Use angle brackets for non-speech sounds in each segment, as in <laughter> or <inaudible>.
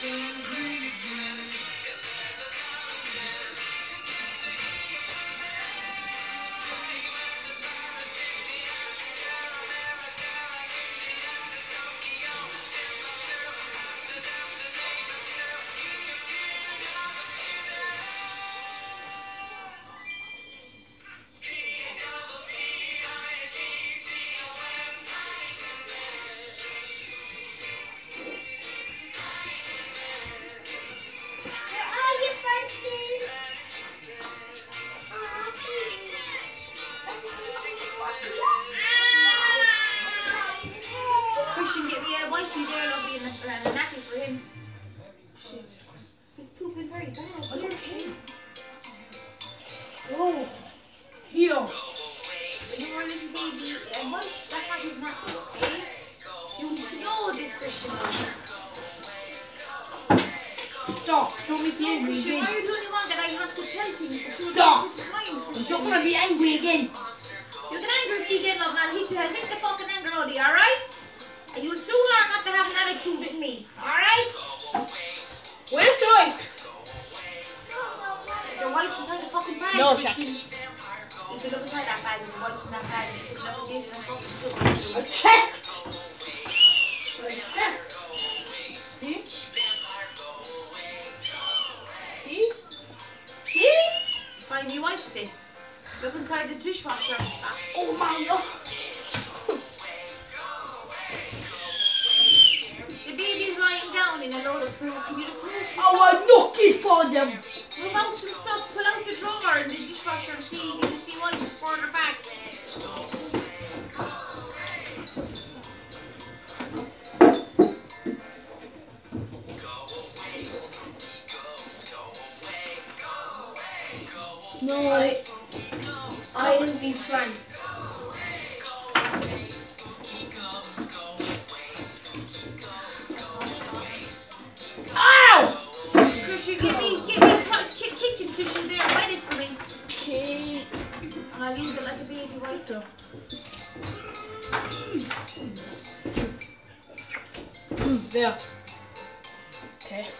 Sim. Christian, get the air wipey there and I'll be around the nappy for him. He's pooping very bad. Oh, your kiss. Here. Ignore this baby. And what? That's not his nappy, okay? You know this, Christian. Stop. Don't make me angry. Christian, why are you the only one that I have to tell? Stop. not gonna be angry again. You can anger me again, love, and I'll hit you. I'll the fucking anger out of you, alright? And you'll soon learn not to have an attitude with me, alright? Where's the wipes? Is there wipes inside the fucking bag? No, Christian? You can look inside that bag, there's wipes in that bag. You can look at this and fucking stupid. I checked. I checked. Dishwasher and stuff. Oh my god. <laughs> The baby's lying down in a load of food. Can you just move some Oh, I'm lucky for them. Move out some stuff, pull out the drawer in the dishwasher and see, can you see wipes further back? No, I, I will be friends. Ow! Christian, give me, give me kitchen tissue there, it for me. Okay. And I'll use it like a baby wipe. Mm. There. Okay.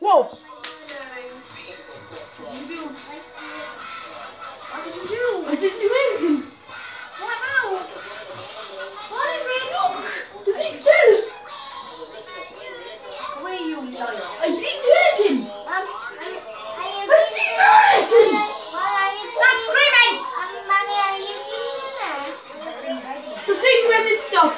Whoa! You. Do. What did you do? I didn't do I didn't hurt him! I didn't hurt him! You Stop screaming! The teacher stuff!